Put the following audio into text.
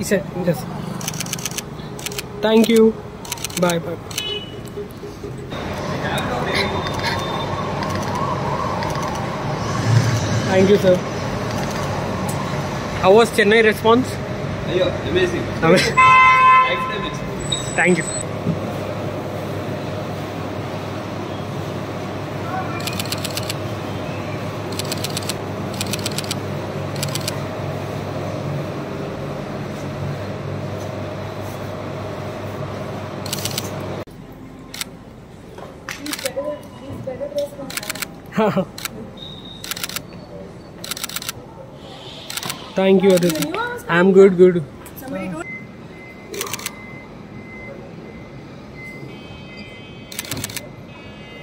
इसे yes thank you bye bye thank you sir how was Chennai response amazing. Amazing. Thank Thank you, Aditi. I'm good, good.